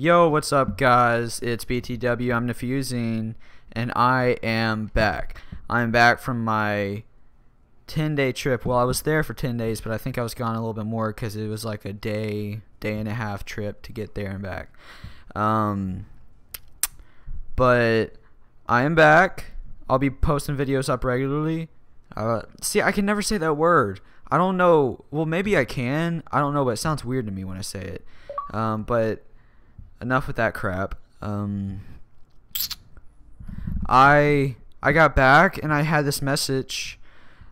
Yo, what's up, guys? It's BTW. I'm Defusing, and I am back. I'm back from my 10 day trip. Well, I was there for 10 days, but I think I was gone a little bit more because it was like a day, day and a half trip to get there and back. Um, but I am back. I'll be posting videos up regularly. Uh, see, I can never say that word. I don't know. Well, maybe I can. I don't know, but it sounds weird to me when I say it. Um, but enough with that crap. Um, I I got back and I had this message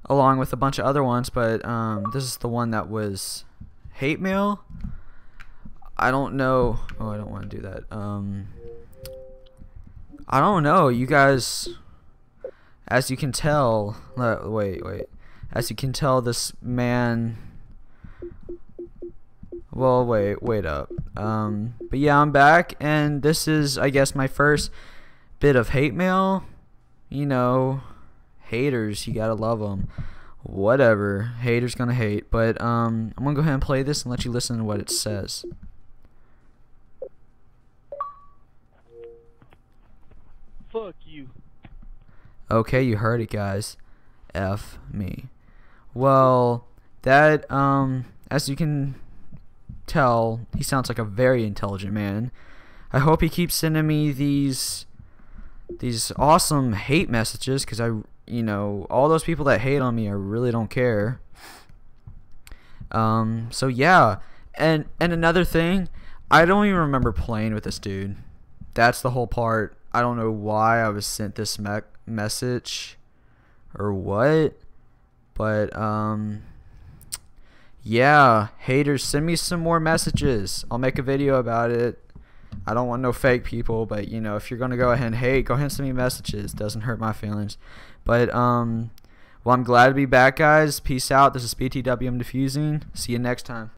along with a bunch of other ones, but um, this is the one that was hate mail. I don't know. Oh, I don't want to do that. Um, I don't know. You guys, as you can tell, wait, wait. As you can tell, this man. Well, wait, wait up. Um, but yeah, I'm back, and this is, I guess, my first bit of hate mail. You know, haters, you gotta love them. Whatever, haters gonna hate. But um, I'm gonna go ahead and play this and let you listen to what it says. Fuck you. Okay, you heard it, guys. F me. Well, that um, as you can tell, he sounds like a very intelligent man. I hope he keeps sending me these these awesome hate messages because I, you know, all those people that hate on me, I really don't care. Um, so yeah, and and another thing, I don't even remember playing with this dude. That's the whole part. I don't know why I was sent this me message or what, but um, yeah, haters, send me some more messages. I'll make a video about it. I don't want no fake people, but you know, if you're gonna go ahead and hate, go ahead and send me messages. Doesn't hurt my feelings. But um, well, I'm glad to be back, guys. Peace out. This is BTW. I'm defusing. See you next time.